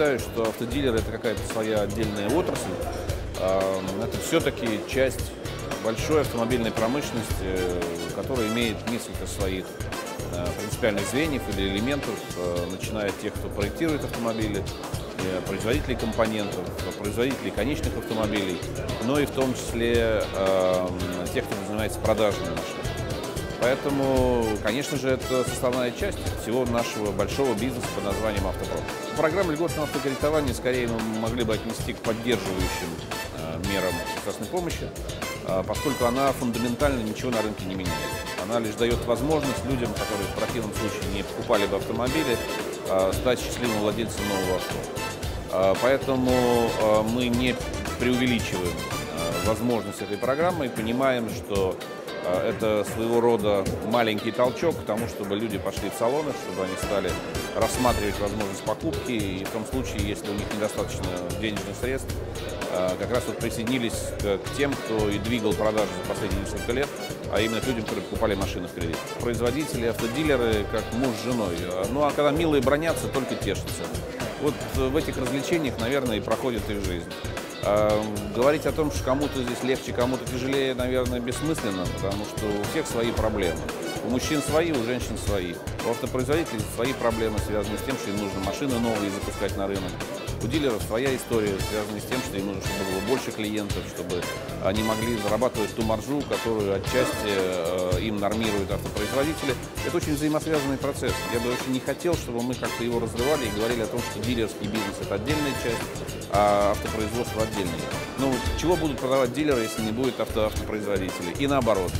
считаю, что автодилер это какая-то своя отдельная отрасль. Э, это все-таки часть большой автомобильной промышленности, которая имеет несколько своих э, принципиальных звеньев или элементов, э, начиная от тех, кто проектирует автомобили, э, производителей компонентов, производителей конечных автомобилей, но и в том числе э, тех, кто занимается продажами машин. Поэтому, конечно же, это составная часть всего нашего большого бизнеса под названием «Автопром». Программа льготного автокредитования скорее мы могли бы отнести к поддерживающим э, мерам государственной помощи, э, поскольку она фундаментально ничего на рынке не меняет. Она лишь дает возможность людям, которые в противном случае не покупали бы автомобили, э, стать счастливым владельцем нового авто. Поэтому мы не преувеличиваем возможность этой программы и понимаем, что это своего рода маленький толчок к тому, чтобы люди пошли в салоны, чтобы они стали рассматривать возможность покупки, и в том случае, если у них недостаточно денежных средств, а, как раз вот присоединились к тем, кто и двигал продажи за последние несколько лет, а именно к людям, которые покупали машины в кредит. Производители, автодилеры, как муж с женой. А, ну а когда милые бронятся, только тешатся. Вот в этих развлечениях, наверное, и проходит их жизнь. А, говорить о том, что кому-то здесь легче, кому-то тяжелее, наверное, бессмысленно, потому что у всех свои проблемы. У мужчин свои, у женщин свои. У автопроизводителей свои проблемы, связанные с тем, что им нужно машины новые запускать на рынок. У дилеров своя история, связанная с тем, что им нужно, чтобы было больше клиентов, чтобы они могли зарабатывать ту маржу, которую отчасти э, им нормируют автопроизводители. Это очень взаимосвязанный процесс. Я бы очень не хотел, чтобы мы как-то его разрывали и говорили о том, что дилерский бизнес – это отдельная часть, а автопроизводство отдельное. Ну, чего будут продавать дилеры, если не будет авто автопроизводителей? И наоборот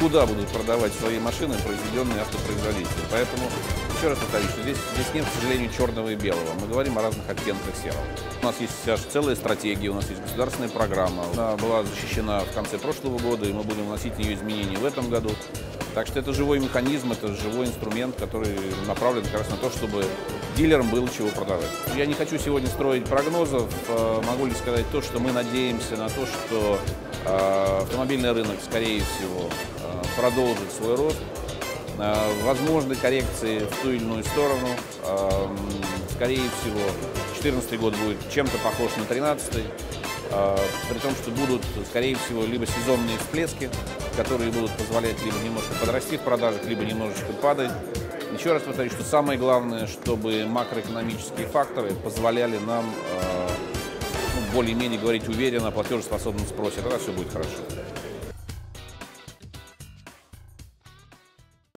куда будут продавать свои машины произведенные автопроизводители. Поэтому, еще раз повторюсь, что здесь, здесь нет, к сожалению, черного и белого. Мы говорим о разных оттенках серого. У нас есть аж целая стратегия, у нас есть государственная программа. Она была защищена в конце прошлого года, и мы будем вносить в нее изменения в этом году. Так что это живой механизм, это живой инструмент, который направлен как раз на то, чтобы дилерам было чего продавать. Я не хочу сегодня строить прогнозов, э, могу лишь сказать то, что мы надеемся на то, что автомобильный рынок, скорее всего, продолжит свой рост. Э, возможны коррекции в ту или иную сторону. Скорее всего, 2014 год будет чем-то похож на 2013, э, при том, что будут, скорее всего, либо сезонные всплески, которые будут позволять либо немножко подрасти в продажах, либо немножечко падать. Еще раз повторю, что самое главное, чтобы макроэкономические факторы позволяли нам э, более-менее говорить уверенно о платежеспособном спросе. Тогда все будет хорошо.